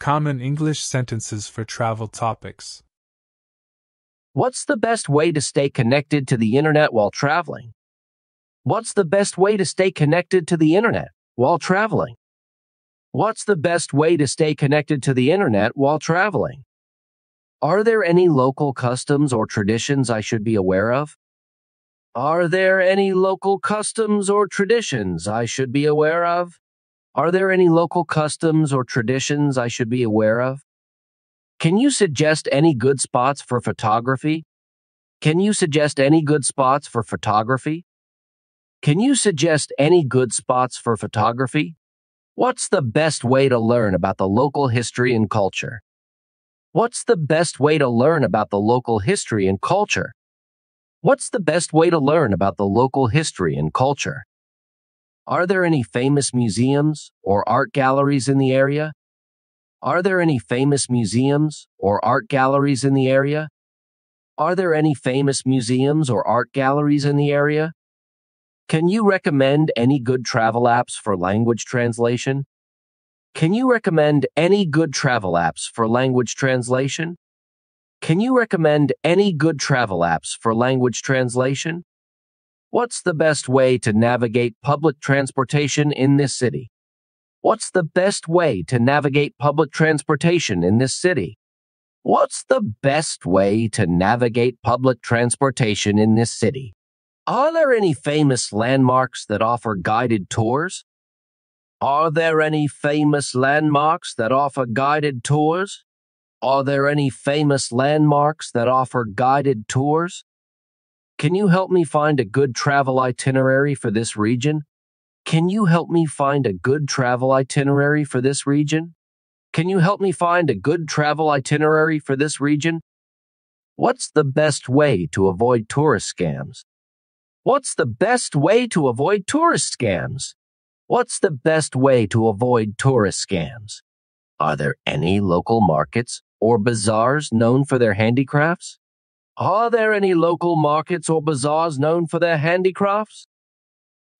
Common English sentences for travel topics. What's the best way to stay connected to the internet while traveling? What's the best way to stay connected to the internet while traveling? What's the best way to stay connected to the internet while traveling? Are there any local customs or traditions I should be aware of? Are there any local customs or traditions I should be aware of? Are there any local customs or traditions I should be aware of? Can you suggest any good spots for photography? Can you suggest any good spots for photography? Can you suggest any good spots for photography? What's the best way to learn about the local history and culture? What's the best way to learn about the local history and culture? What's the best way to learn about the local history and culture? Are there any famous museums or art galleries in the area? Are there any famous museums or art galleries in the area? Are there any famous museums or art galleries in the area? Can you recommend any good travel apps for language translation? Can you recommend any good travel apps for language translation? Can you recommend any good travel apps for language translation? What's the best way to navigate public transportation in this city? What's the best way to navigate public transportation in this city? What's the best way to navigate public transportation in this city? Are there any famous landmarks that offer guided tours? Are there any famous landmarks that offer guided tours? Are there any famous landmarks that offer guided tours? Can you help me find a good travel itinerary for this region? Can you help me find a good travel itinerary for this region? Can you help me find a good travel itinerary for this region? What's the best way to avoid tourist scams? What's the best way to avoid tourist scams? What's the best way to avoid tourist scams? Are there any local markets or bazaars known for their handicrafts? Are there any local markets or bazaars known for their handicrafts?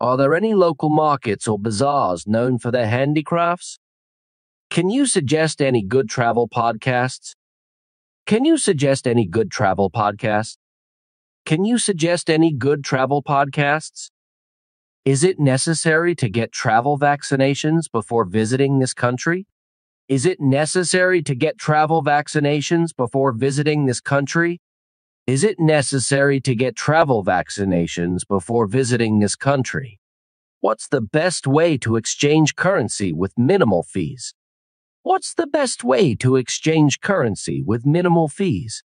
Are there any local markets or bazaars known for their handicrafts? Can you suggest any good travel podcasts? Can you suggest any good travel podcasts? Can you suggest any good travel podcasts? Is it necessary to get travel vaccinations before visiting this country? Is it necessary to get travel vaccinations before visiting this country? Is it necessary to get travel vaccinations before visiting this country? What's the best way to exchange currency with minimal fees? What's the best way to exchange currency with minimal fees?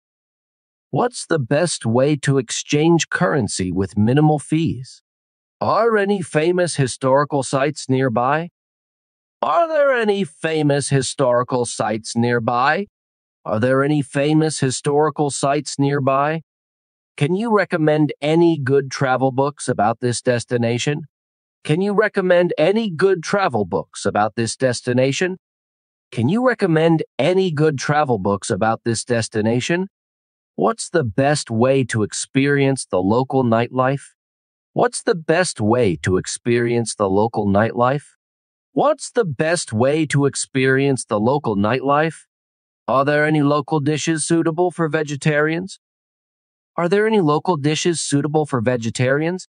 What's the best way to exchange currency with minimal fees? Are any famous historical sites nearby? Are there any famous historical sites nearby? Are there any famous historical sites nearby? Can you recommend any good travel books about this destination? Can you recommend any good travel books about this destination? Can you recommend any good travel books about this destination? What's the best way to experience the local nightlife? What's the best way to experience the local nightlife? What's the best way to experience the local nightlife? Are there any local dishes suitable for vegetarians? Are there any local dishes suitable for vegetarians?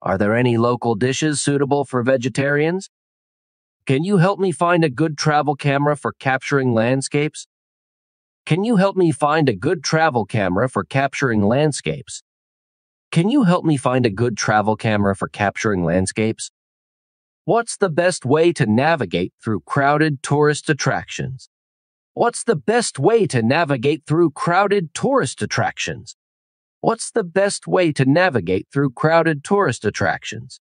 Are there any local dishes suitable for vegetarians? Can you help me find a good travel camera for capturing landscapes? Can you help me find a good travel camera for capturing landscapes? Can you help me find a good travel camera for capturing landscapes? What's the best way to navigate through crowded tourist attractions? What's the best way to navigate through crowded tourist attractions? What's the best way to navigate through crowded tourist attractions?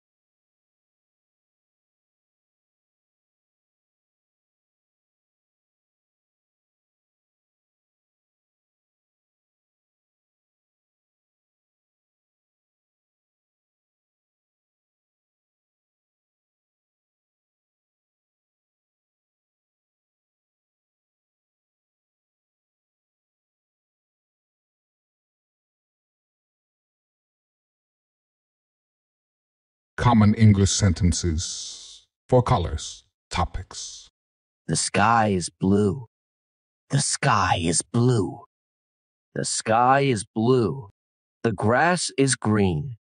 Common English sentences for colors, topics. The sky is blue. The sky is blue. The sky is blue. The grass is green.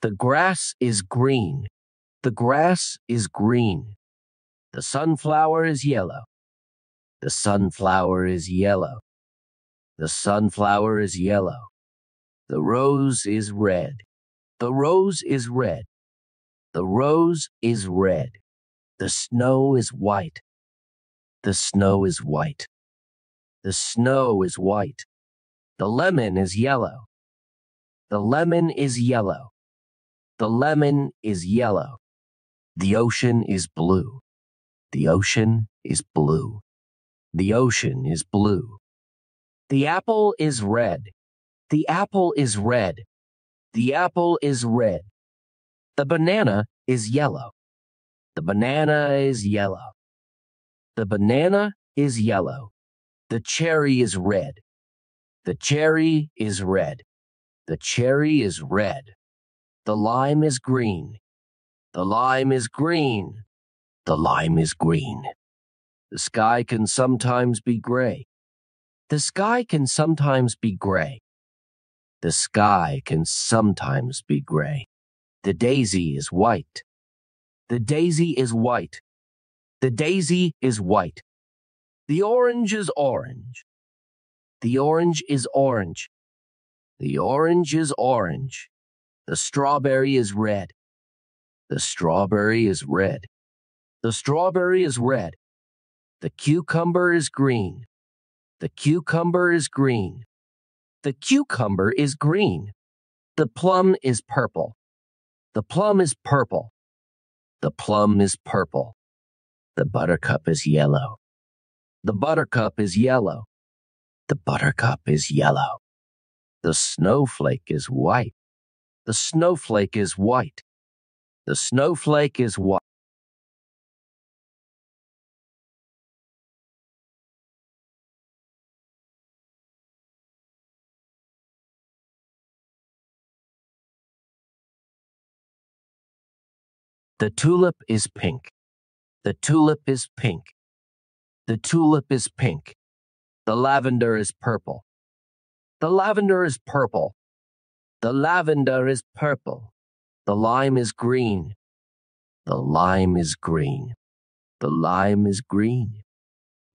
The grass is green. The grass is green. The sunflower is yellow. The sunflower is yellow. The sunflower is yellow. The rose is red. The rose is red. The rose is red. The snow is white. The snow is white. The snow is white. The lemon is yellow. The lemon is yellow. The lemon is yellow. The ocean is blue. The ocean is blue. The ocean is blue. The apple is red. The apple is red. The apple is red. The banana is yellow. The banana is yellow. The banana is yellow. The cherry is red. The cherry is red. The cherry is red. The lime is green. The lime is green. The lime is green. The sky can sometimes be gray. The sky can sometimes be gray. The sky can sometimes be gray. The daisy is white. The daisy is white. The daisy is white. The orange is orange. The orange is orange. The orange is orange. The strawberry is red. The strawberry is red. The strawberry is red. The cucumber is green. The cucumber is green. The cucumber is green. The plum is purple. The plum is purple. The plum is purple. The buttercup is yellow. The buttercup is yellow. The buttercup is yellow. The snowflake is white. The snowflake is white. The snowflake is white. The tulip is pink. The tulip is pink. The tulip is pink. The lavender is purple. The lavender is purple. The lavender is purple. The lime is green. The lime is green. The lime is green.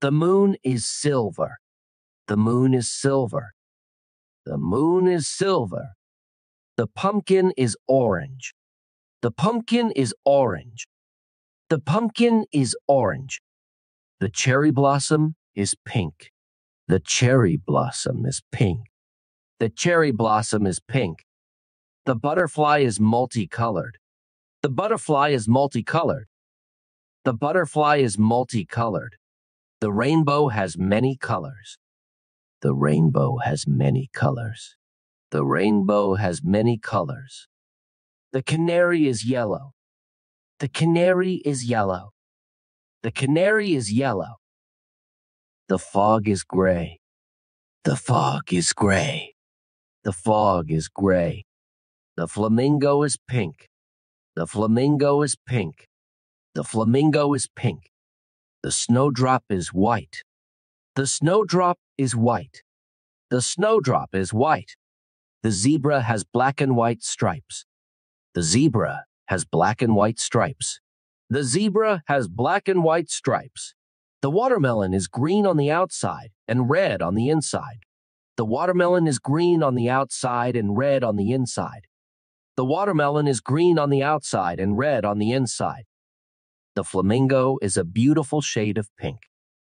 The moon is silver. The moon is silver. The moon is silver. The pumpkin is orange. The pumpkin is orange. The pumpkin is orange. The cherry blossom is pink. The cherry blossom is pink. The cherry blossom is pink. The butterfly is multicolored. The butterfly is multicolored. The butterfly is multicolored. The rainbow has many colors. The rainbow has many colors. The rainbow has many colors. The canary is yellow. The canary is yellow. The canary is yellow. The fog is gray. The fog is gray. The fog is gray. The flamingo is pink. The flamingo is pink. The flamingo is pink. The snowdrop is white. The snowdrop is white. The snowdrop is white. The zebra has black and white stripes. The zebra has black and white stripes. The zebra has black and white stripes. The watermelon is green on the outside and red on the inside. The watermelon is green on the outside and red on the inside. The watermelon is green on the outside and red on the inside. The flamingo is a beautiful shade of pink.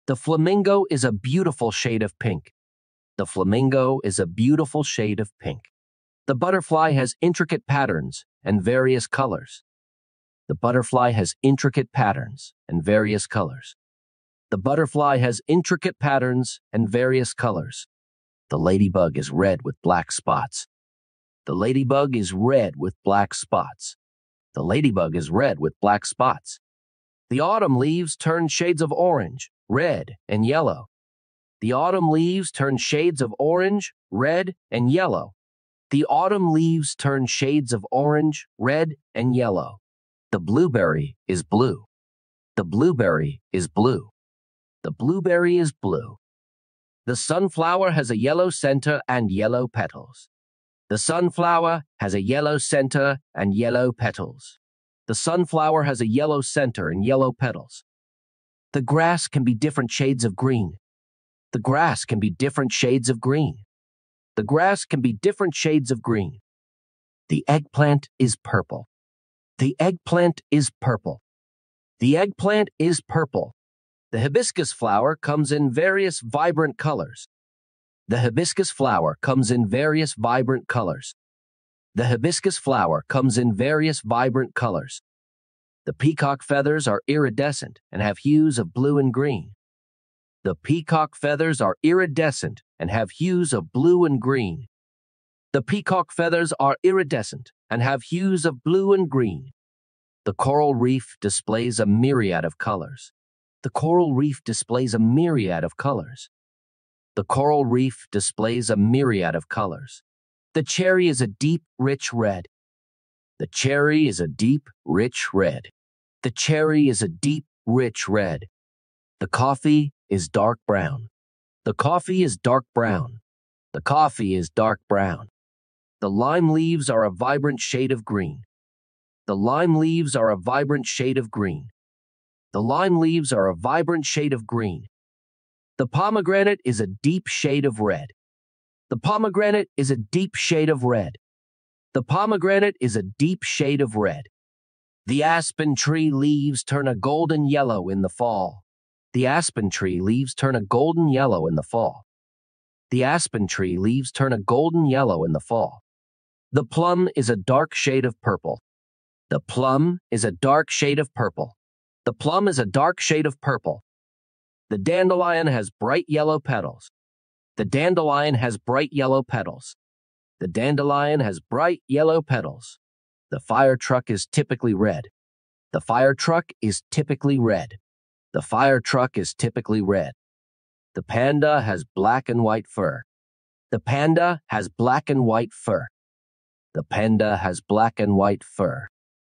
The flamingo is a beautiful shade of pink. The flamingo is a beautiful shade of pink. The butterfly has intricate patterns and various colors. The butterfly has intricate patterns and various colors. The butterfly has intricate patterns and various colors. The ladybug is red with black spots. The ladybug is red with black spots. The ladybug is red with black spots. The autumn leaves turn shades of orange, red, and yellow. The autumn leaves turn shades of orange, red, and yellow. The autumn leaves turn shades of orange, red, and yellow. The blueberry is blue. The blueberry is blue. The blueberry is blue. The sunflower has a yellow center and yellow petals. The sunflower has a yellow center and yellow petals. The sunflower has a yellow center and yellow petals. The grass can be different shades of green. The grass can be different shades of green. The grass can be different shades of green. The eggplant is purple. The eggplant is purple. The eggplant is purple. The hibiscus flower comes in various vibrant colors. The hibiscus flower comes in various vibrant colors. The hibiscus flower comes in various vibrant colors. The peacock feathers are iridescent and have hues of blue and green. The peacock feathers are iridescent and have hues of blue and green. The peacock feathers are iridescent and have hues of blue and green. The coral reef displays a myriad of colors. The coral reef displays a myriad of colors. The coral reef displays a myriad of colors. The cherry is a deep, rich red. The cherry is a deep, rich red. The cherry is a deep, rich red. The coffee is dark brown. The coffee is dark brown. The coffee is dark brown. The lime leaves are a vibrant shade of green. The lime leaves are a vibrant shade of green. The lime leaves are a vibrant shade of green. The pomegranate is a deep shade of red. The pomegranate is a deep shade of red. The pomegranate is a deep shade of red. The aspen tree leaves turn a golden yellow in the fall. The aspen tree leaves turn a golden yellow in the fall. The aspen tree leaves turn a golden yellow in the fall. The plum is a dark shade of purple. The plum is a dark shade of purple. The plum is a dark shade of purple. The dandelion has bright yellow petals. The dandelion has bright yellow petals. The dandelion has bright yellow petals. The fire truck is typically red. The fire truck is typically red. The fire truck is typically red. The panda has black and white fur. The panda has black and white fur. The panda has black and white fur.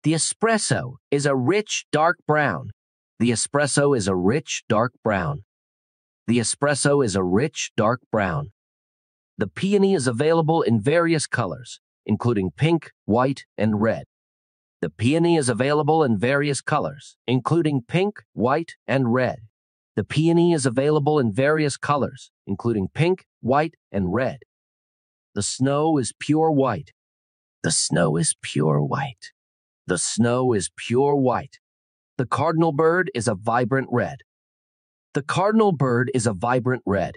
The espresso is a rich dark brown. The espresso is a rich dark brown. The espresso is a rich dark brown. The peony is available in various colors, including pink, white, and red. The peony is available in various colors, including pink, white, and red. The peony is available in various colors, including pink, white, and red. The snow is pure white. The snow is pure white. The snow is pure white. The cardinal bird is a vibrant red. The cardinal bird is a vibrant red.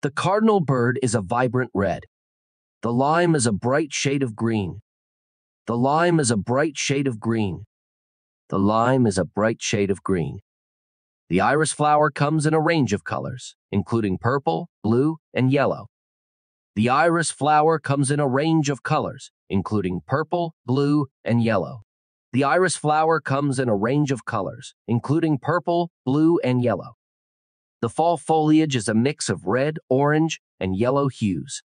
The cardinal bird is a vibrant red. The lime is a bright shade of green. The lime is a bright shade of green. The lime is a bright shade of green. The iris flower comes in a range of colors, including purple, blue, and yellow. The iris flower comes in a range of colors, including purple, blue, and yellow. The iris flower comes in a range of colors, including purple, blue, and yellow. The fall foliage is a mix of red, orange, and yellow hues.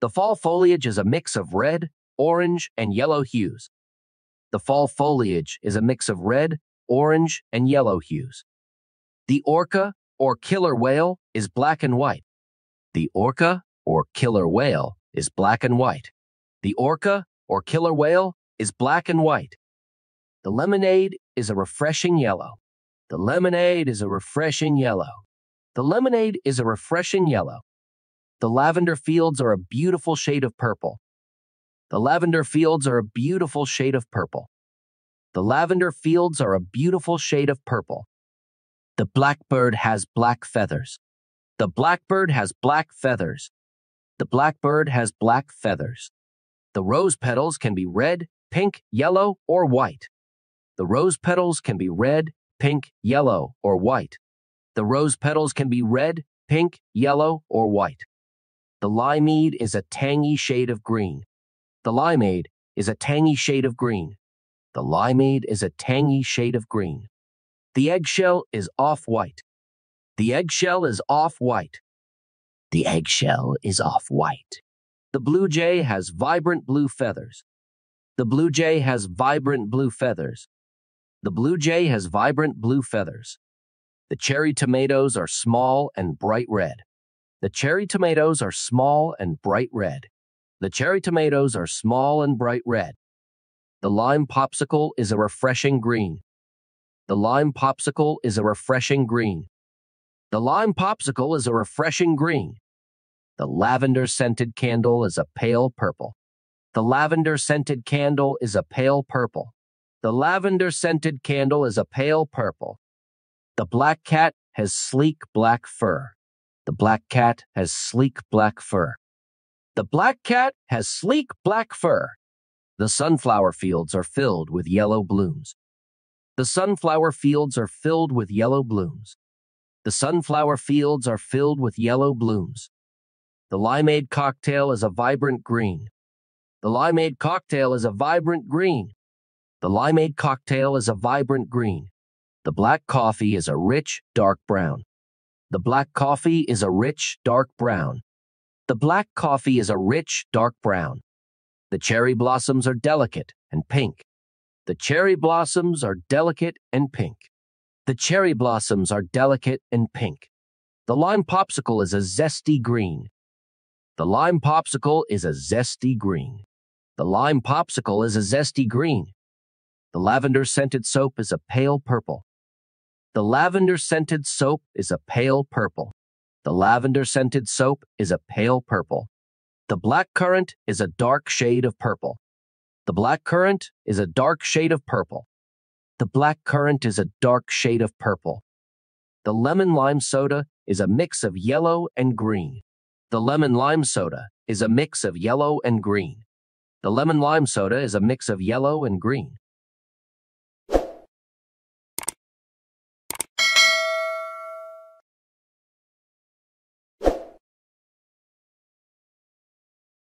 The fall foliage is a mix of red, orange, and yellow hues. The fall foliage is a mix of red, orange, and yellow hues. The orca, or killer whale, is black and white. The orca, or killer whale, is black and white. The orca, or killer whale, is black and white. The lemonade is a refreshing yellow. The lemonade is a refreshing yellow. The lemonade is a refreshing yellow. The lavender fields are a beautiful shade of purple. The lavender fields are a beautiful shade of purple. The lavender fields are a beautiful shade of purple. The blackbird has black feathers. The blackbird has black feathers. The blackbird has black feathers. The rose petals can be red, pink, yellow, or white. The rose petals can be red, pink, yellow, or white. The rose petals can be red, pink, yellow, or white. The limeade is a tangy shade of green. The limeade is a tangy shade of green. The limeade is a tangy shade of green. The eggshell is off white. The eggshell is off white. The eggshell is off white. The blue jay has vibrant blue feathers. The blue jay has vibrant blue feathers. The blue jay has vibrant blue feathers. The cherry tomatoes are small and bright red. The cherry tomatoes are small and bright red. The cherry tomatoes are small and bright red. The lime popsicle is a refreshing green. The lime popsicle is a refreshing green. The lime popsicle is a refreshing green. The lavender scented candle is a pale purple. The lavender scented candle is a pale purple. The lavender scented candle is a pale purple. The black cat has sleek black fur. The black cat has sleek black fur. The black cat has sleek black fur. The sunflower fields are filled with yellow blooms. The sunflower fields are filled with yellow blooms. The sunflower fields are filled with yellow blooms. The limeade cocktail is a vibrant green. The limeade cocktail is a vibrant green. The limeade cocktail is a vibrant green. The black coffee is a rich, dark brown. The black coffee is a rich, dark brown. The black coffee is a rich, dark brown. The cherry blossoms are delicate and pink. The cherry blossoms are delicate and pink. The cherry blossoms are delicate and pink. The lime popsicle is a zesty green. The lime popsicle is a zesty green. The lime popsicle is a zesty green. The lavender scented soap is a pale purple. The lavender scented soap is a pale purple. The lavender scented soap is a pale purple. The black currant is a dark shade of purple. The black currant is a dark shade of purple. The black currant is a dark shade of purple. The lemon lime soda is a mix of yellow and green. The lemon lime soda is a mix of yellow and green. The lemon lime soda is a mix of yellow and green.